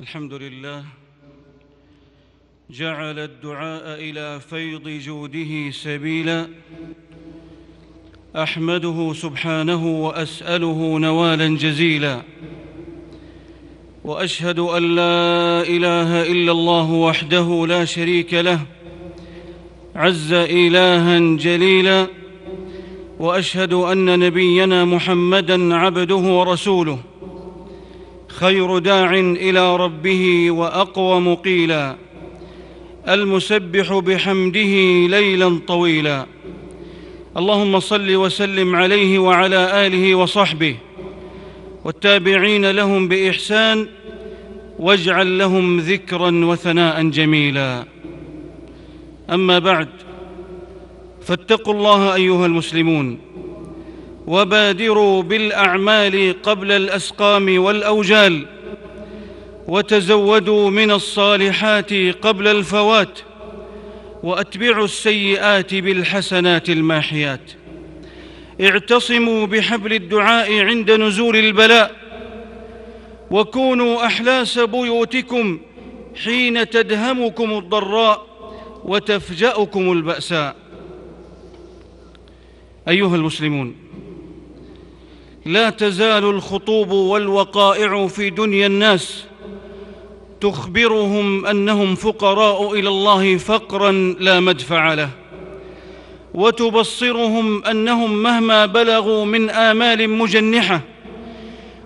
الحمد لله جعل الدعاء إلى فيض جوده سبيلا. أحمده سبحانه وأسأله نوالا جزيلا. وأشهد أن لا إله إلا الله وحده لا شريك له عز إلها جليلا. وأشهد أن نبينا محمدا عبده ورسوله. خير داع إلى ربه وأقوم قيلا. المسبح بحمده ليلا طويلا. اللهم صل وسلم عليه وعلى آله وصحبه. والتابعين لهم بإحسان. واجعل لهم ذكرا وثناء جميلا. أما بعد فاتقوا الله أيها المسلمون. وبادروا بالأعمال قبل الأسقام والأوجال وتزودوا من الصالحات قبل الفوات وأتبعوا السيئات بالحسنات الماحيات. اعتصموا بحبل الدعاء عند نزول البلاء وكونوا أحلاس بيوتكم حين تدهمكم الضراء وتفجأكم البأساء. أيها المسلمون لا تزال الخطوب والوقائع في دنيا الناس تخبرهم أنهم فقراء إلى الله فقرا لا مدفع له وتبصرهم أنهم مهما بلغوا من آمال مجنحة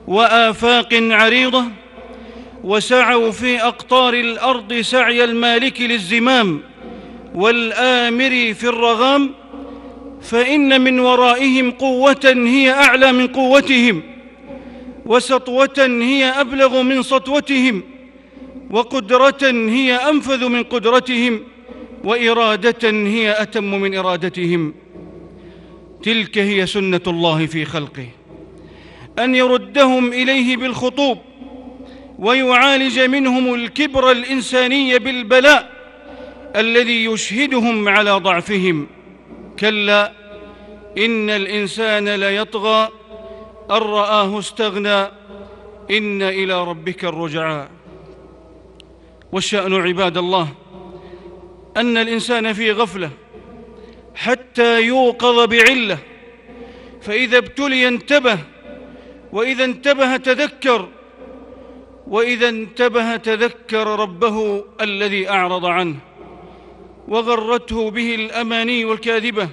وآفاق عريضة وسعوا في أقطار الأرض سعي المالك للزمام والآمر في الرغام فإن من ورائهم قوة هي أعلى من قوتهم وسطوة هي أبلغ من سطوتهم وقدرة هي أنفذ من قدرتهم وإرادة هي أتم من إرادتهم. تلك هي سنة الله في خلقه. أن يردهم إليه بالخطوب ويعالج منهم الكبر الإنساني بالبلاء الذي يشهدهم على ضعفهم. كلا إن الإنسان ليطغى أن رآه استغنى إن إلى ربك الرجعى. والشأن عباد الله أن الإنسان في غفلة حتى يوقظ بعلة فإذا ابتلي انتبه وإذا انتبه تذكر وإذا انتبه تذكر ربه الذي أعرض عنه. وغرته به الأماني والكاذبة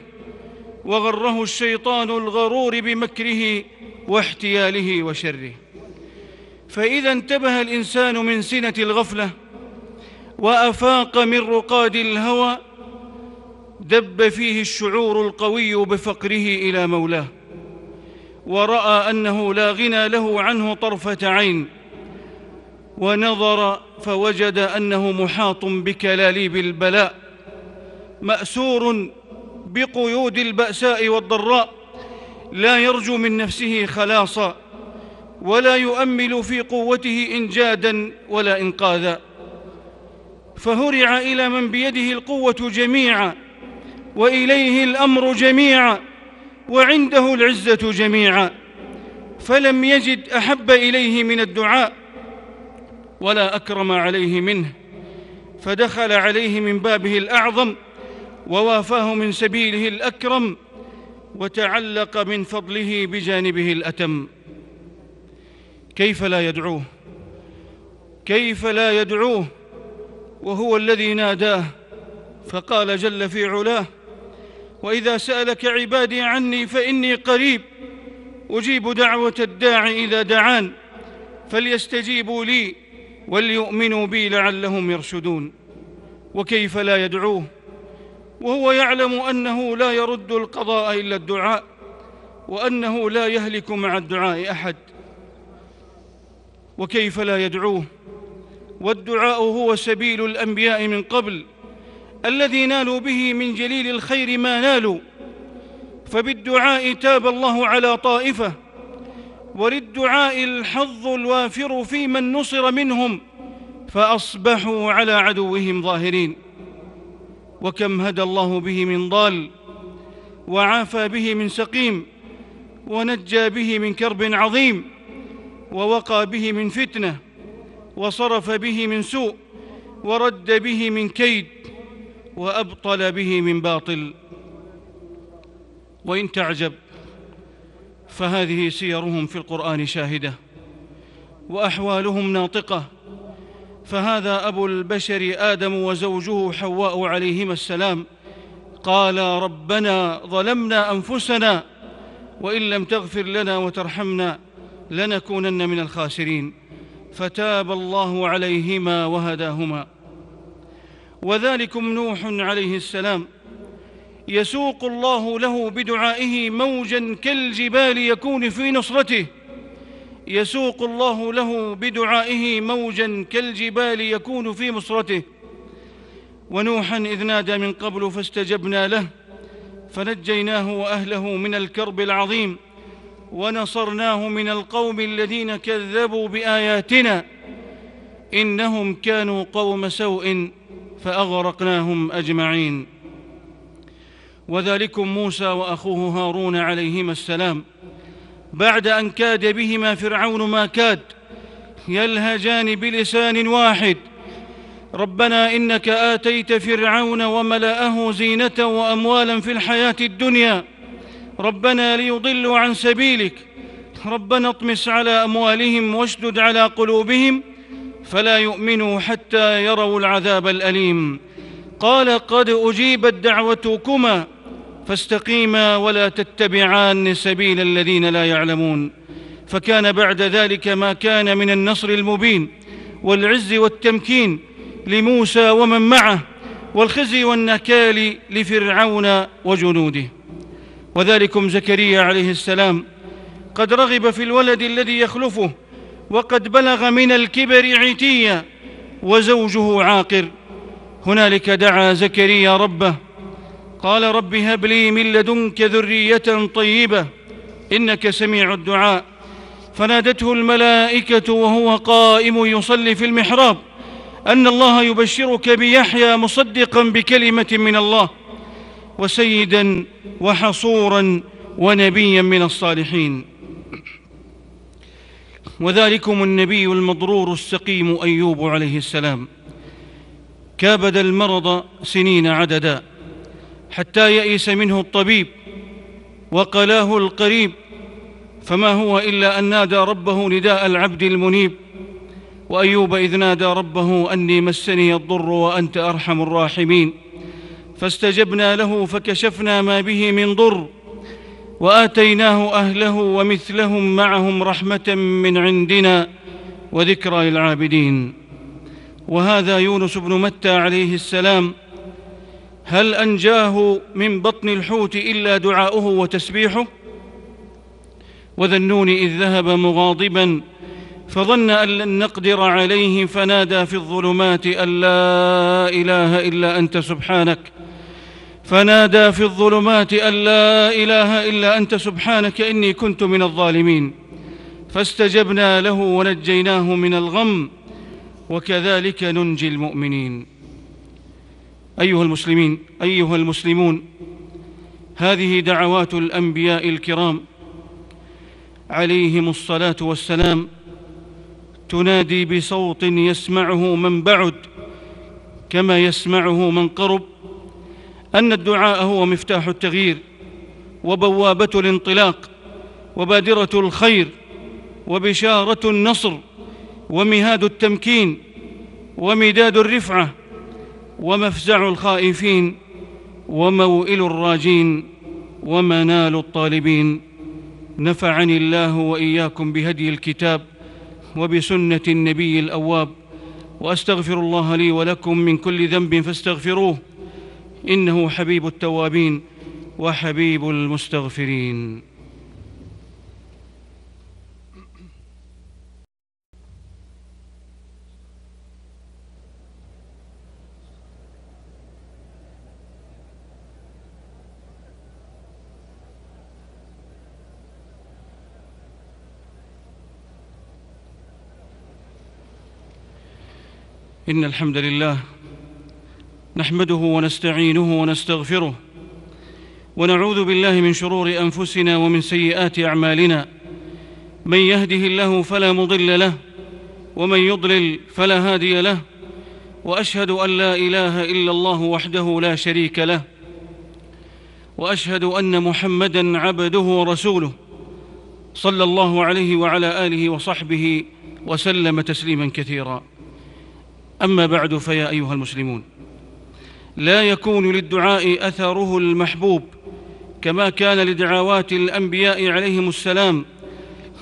وغره الشيطان الغرور بمكره واحتياله وشره. فإذا انتبه الإنسان من سنة الغفلة وأفاق من رقاد الهوى دب فيه الشعور القوي بفقره إلى مولاه ورأى أنه لا غنى له عنه طرفة عين ونظر فوجد أنه محاط بكلاليب البلاء. مأسور بقيود البأساء والضراء لا يرجو من نفسه خلاصا ولا يؤمل في قوته إنجادا ولا إنقاذا. فهرع إلى من بيده القوة جميعا وإليه الأمر جميعا وعنده العزة جميعا. فلم يجد أحب إليه من الدعاء ولا أكرم عليه منه. فدخل عليه من بابه الأعظم ووافاه من سبيله الأكرم وتعلق من فضله بجانبه الأتم. كيف لا يدعوه؟ كيف لا يدعوه؟ وهو الذي ناداه فقال جل في علاه وإذا سألك عبادي عني فإني قريب أجيب دعوة الداع إذا دعان فليستجيبوا لي وليؤمنوا بي لعلهم يرشدون. وكيف لا يدعوه؟ وهو يعلم أنه لا يرد القضاء إلا الدعاء وأنه لا يهلك مع الدعاء أحد. وكيف لا يدعوه؟ والدعاء هو سبيل الأنبياء من قبل الذي نالوا به من جليل الخير ما نالوا. فبالدعاء تاب الله على طائفة وللدعاء الحظ الوافر في من نصر منهم فأصبحوا على عدوهم ظاهرين. وكم هدى الله به من ضال وعافى به من سقيم ونجى به من كرب عظيم ووقى به من فتنة وصرف به من سوء ورد به من كيد وأبطل به من باطل. وإن تعجب فهذه سيرهم في القرآن شاهدة وأحوالهم ناطقة فهذا أبو البشر آدم وزوجه حواء عليهما السلام. قالا ربنا ظلمنا أنفسنا وإن لم تغفر لنا وترحمنا لنكونن من الخاسرين. فتاب الله عليهما وهداهما. وذلكم نوح عليه السلام. يسوق الله له بدعائه موجا كالجبال يكون في نصرته. يسوق الله له بدعائه موجا كالجبال يكون في نصرته ونوحا إذ نادى من قبل فاستجبنا له فنجيناه وأهله من الكرب العظيم ونصرناه من القوم الذين كذبوا بآياتنا. إنهم كانوا قوم سوء فأغرقناهم أجمعين. وذلكم موسى وأخوه هارون عليهما السلام. بعد أن كاد بهما فرعون ما كاد يلهجان بلسان واحد. ربنا إنك آتيت فرعون وملأه زينة وأموالا في الحياة الدنيا. ربنا ليضلوا عن سبيلك. ربنا اطمس على أموالهم واشدد على قلوبهم فلا يؤمنوا حتى يروا العذاب الأليم. قال قد أجيبت دعوتكما. فاستقيما ولا تتبعان سبيل الذين لا يعلمون. فكان بعد ذلك ما كان من النصر المبين والعز والتمكين لموسى ومن معه والخزي والنكال لفرعون وجنوده. وذلكم زكريا عليه السلام. قد رغب في الولد الذي يخلفه وقد بلغ من الكبر عتيا وزوجه عاقر. هنالك دعا زكريا ربه قال رب هب لي من لدنك ذرية طيبة إنك سميع الدعاء. فنادته الملائكة وهو قائم يصلي في المحراب. أن الله يبشرك بيحيى مصدقا بكلمة من الله وسيدا وحصورا ونبيا من الصالحين. وذلكم النبي المضرور السقيم أيوب عليه السلام. كابد المرض سنين عددا. حتى يئس منه الطبيب وقلاه القريب فما هو إلا أن نادى ربه نداء العبد المنيب. وأيوب إذ نادى ربه أني مسني الضر وأنت أرحم الراحمين. فاستجبنا له فكشفنا ما به من ضر وآتيناه أهله ومثلهم معهم رحمة من عندنا وذكرى للعابدين. وهذا يونس بن متى عليه السلام هل أنجاه من بطن الحوت إلا دعاؤه وتسبيحه؟ وذا النون إذ ذهب مغاضبا فظن أن لن نقدر عليه فنادى في الظلمات أن لا إله إلا أنت سبحانك. فنادى في الظلمات أن لا إله إلا أنت سبحانك إني كنت من الظالمين. فاستجبنا له ونجيناه من الغم وكذلك ننجي المؤمنين. أيها المسلمين أيها المسلمون هذه دعوات الأنبياء الكرام عليهم الصلاة والسلام تنادي بصوت يسمعه من بعد كما يسمعه من قرب أن الدعاء هو مفتاح التغيير وبوابة الانطلاق وبادرة الخير وبشارة النصر ومهاد التمكين ومداد الرفعة ومفزع الخائفين وموئل الراجين ومنال الطالبين نفعني الله وإياكم بهدي الكتاب وبسنة النبي الأواب وأستغفر الله لي ولكم من كل ذنب فاستغفروه إنه حبيب التوابين وحبيب المستغفرين إن الحمد لله نحمده ونستعينه ونستغفره ونعوذ بالله من شرور أنفسنا ومن سيئات أعمالنا. من يهده الله فلا مضل له ومن يضلل فلا هادي له وأشهد أن لا إله إلا الله وحده لا شريك له وأشهد أن محمدا عبده ورسوله صلى الله عليه وعلى آله وصحبه وسلم تسليما كثيرا. أما بعد فيا أيها المسلمون لا يكون للدعاء أثره المحبوب كما كان لدعوات الأنبياء عليهم السلام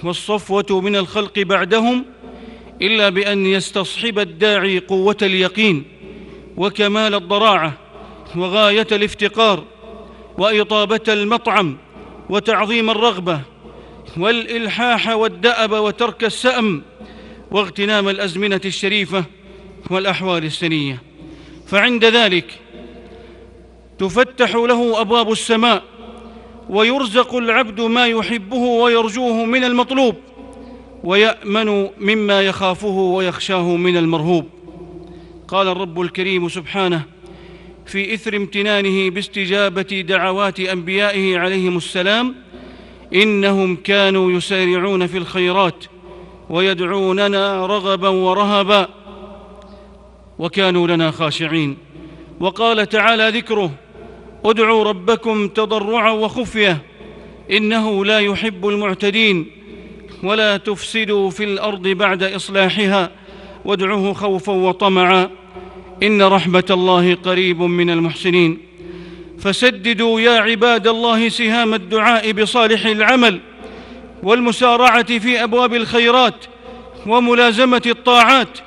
والصفوة من الخلق بعدهم إلا بأن يستصحب الداعي قوة اليقين وكمال الضراعة وغاية الافتقار وإطابة المطعم وتعظيم الرغبة والإلحاح والدأب وترك السأم واغتنام الأزمنة الشريفة والأحوال السنية. فعند ذلك تفتح له أبواب السماء ويرزق العبد ما يحبه ويرجوه من المطلوب ويأمن مما يخافه ويخشاه من المرهوب. قال الرب الكريم سبحانه في إثر امتنانه باستجابة دعوات أنبيائه عليهم السلام إنهم كانوا يسارعون في الخيرات ويدعوننا رغبا ورهبا. وكانوا لنا خاشعين. وقال تعالى ذكره ادعوا ربكم تضرعا وخفية إنه لا يحب المعتدين ولا تفسدوا في الأرض بعد إصلاحها وادعوه خوفا وطمعا إن رحمة الله قريب من المحسنين. فسددوا يا عباد الله سهام الدعاء بصالح العمل والمسارعة في أبواب الخيرات وملازمة الطاعات.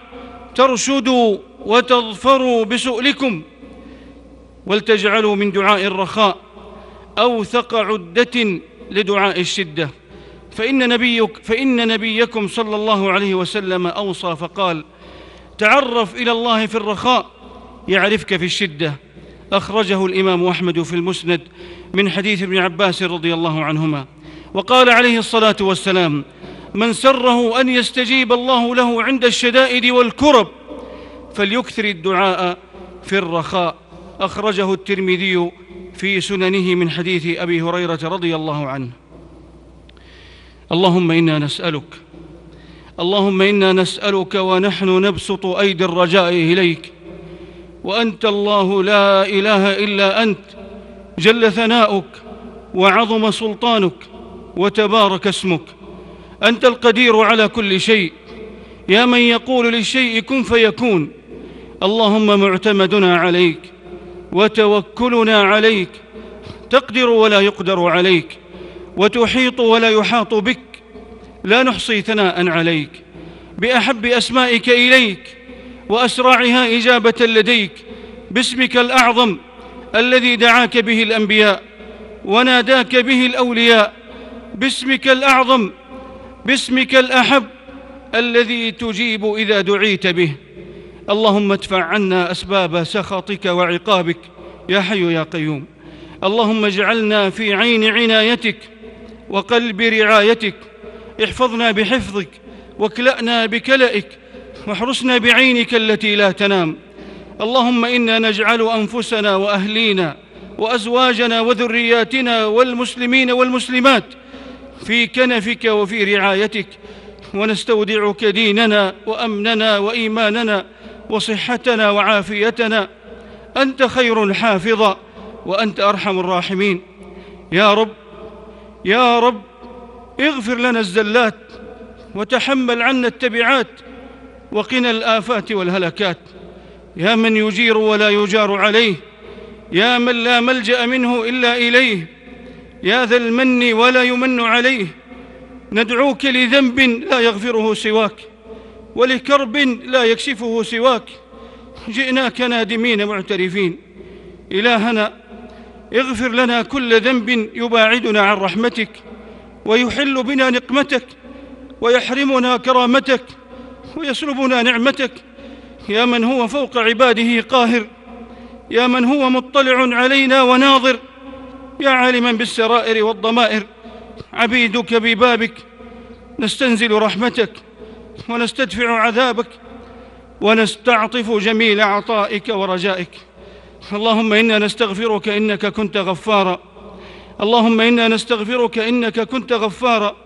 ترشدوا وتظفروا بسؤلكم ولتجعلوا من دعاء الرخاء أوثق عدة لدعاء الشدة. فإن, نبيك فإن نبيكم صلى الله عليه وسلم أوصى فقال تعرف إلى الله في الرخاء يعرفك في الشدة. أخرجه الإمام أحمد في المسند من حديث ابن عباس رضي الله عنهما. وقال عليه الصلاة والسلام من سره أن يستجيب الله له عند الشدائد والكرب فليكثر الدعاء في الرخاء. أخرجه الترمذي في سننه من حديث أبي هريرة رضي الله عنه. اللهم إنا نسألك اللهم إنا نسألك ونحن نبسط أيدي الرجاء إليك. وأنت الله لا إله إلا أنت جل ثناؤك وعظم سلطانك وتبارك اسمك. أنت القدير على كل شيء. يا من يقول للشيء كن فيكون. اللهم معتمدنا عليك وتوكلنا عليك تقدر ولا يقدر عليك وتحيط ولا يحاط بك لا نحصي ثناء عليك بأحب أسمائك إليك وأسرعها إجابة لديك باسمك الأعظم الذي دعاك به الأنبياء وناداك به الأولياء باسمك الأعظم باسمك الأحب الذي تجيب إذا دعيت به اللهم ادفع عنا أسباب سخطك وعقابك يا حي يا قيوم. اللهم اجعلنا في عين عنايتك وقلب رعايتك. احفظنا بحفظك واكلأنا بكلئك واحرسنا بعينك التي لا تنام. اللهم إنا نجعل أنفسنا وأهلينا وأزواجنا وذرياتنا والمسلمين والمسلمات في كنفك وفي رعايتك. ونستودعك ديننا وأمننا وإيماننا وصحتنا وعافيتنا. أنت خير حافظا وأنت أرحم الراحمين. يا رب يا رب اغفر لنا الزلات وتحمل عنا التبعات وقنا الآفات والهلكات. يا من يجير ولا يجار عليه يا من لا ملجأ منه إلا إليه. يا ذا المن ولا يمن عليه. ندعوك لذنب لا يغفره سواك. ولكرب لا يكشفه سواك. جئناك نادمين معترفين. إلهنا اغفر لنا كل ذنب يباعدنا عن رحمتك ويحل بنا نقمتك ويحرمنا كرامتك ويسلبنا نعمتك. يا من هو فوق عباده قاهر يا من هو مطلع علينا وناظر. يا عالما بالسرائر والضمائر عبيدك ببابك نستنزل رحمتك. ونستدفع عذابك ونستعطف جميل عطائك ورجائك. اللهم إنا نستغفرك إنك كنت غفارا. اللهم إنا نستغفرك إنك كنت غفارا.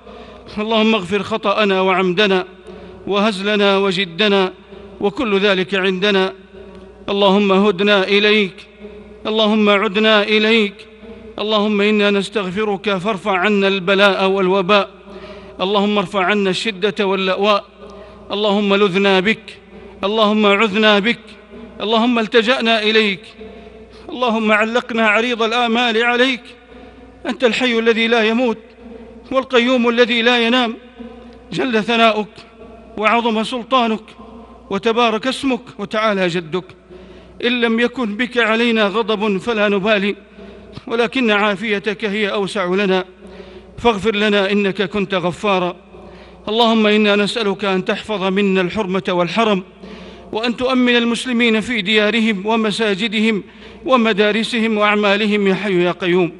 اللهم اغفر خطأنا وعمدنا وهزلنا وجدنا وكل ذلك عندنا. اللهم هدنا إليك. اللهم عدنا إليك. اللهم إنا نستغفرك فارفع عنا البلاء والوباء. اللهم ارفع عنا الشدة واللاواء اللهم لذنا بك. اللهم عذنا بك. اللهم التجأنا إليك. اللهم علقنا عريض الآمال عليك. أنت الحي الذي لا يموت والقيوم الذي لا ينام. جل ثناؤك وعظم سلطانك وتبارك اسمك وتعالى جدك. إن لم يكن بك علينا غضب فلا نبالي ولكن عافيتك هي أوسع لنا. فاغفر لنا إنك كنت غفارا. اللهم إنا نسألك أن تحفظ منا الحرمة والحرم وأن تؤمن المسلمين في ديارهم ومساجدهم ومدارسهم وأعمالهم يا حي يا قيوم.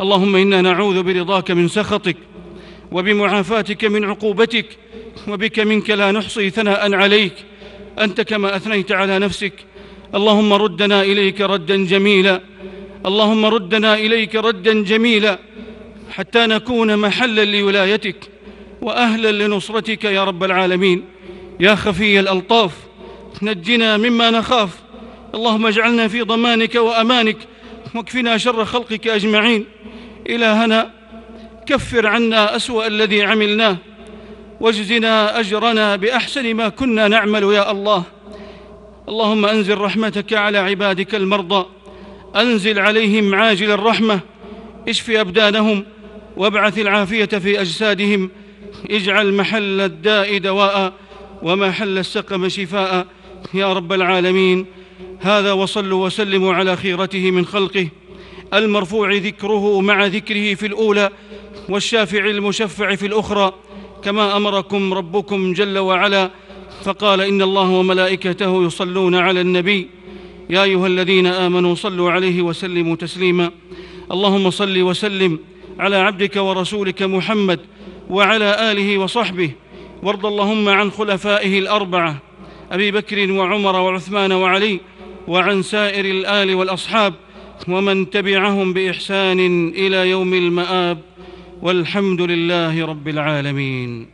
اللهم إنا نعوذ برضاك من سخطك وبمعافاتك من عقوبتك وبك منك لا نحصي ثناء عليك. أنت كما أثنيت على نفسك. اللهم ردنا إليك ردا جميلا. اللهم ردنا إليك ردا جميلا. حتى نكون محلا لولايتك. وأهلا لنصرتك يا رب العالمين. يا خفي الألطاف نجنا مما نخاف. اللهم اجعلنا في ضمانك وأمانك واكفنا شر خلقك أجمعين. إلهنا كفر عنا أسوأ الذي عملناه. واجزنا أجرنا بأحسن ما كنا نعمل يا الله. اللهم أنزل رحمتك على عبادك المرضى. أنزل عليهم عاجل الرحمة. اشف أبدانهم وابعث العافية في أجسادهم. اجعل محل الداء دواء ومحل السقم شفاء. يا رب العالمين هذا وصلوا وسلموا على خيرته من خلقه. المرفوع ذكره مع ذكره في الأولى والشافع المشفع في الأخرى. كما أمركم ربكم جل وعلا فقال إن الله وملائكته يصلون على النبي. يا أيها الذين آمنوا صلوا عليه وسلموا تسليما. اللهم صل وسلم على عبدك ورسولك محمد وعلى آله وصحبه. وارض اللهم عن خلفائه الأربعة أبي بكر وعمر وعثمان وعلي وعن سائر الآل والأصحاب ومن تبعهم بإحسان إلى يوم المآب. والحمد لله رب العالمين.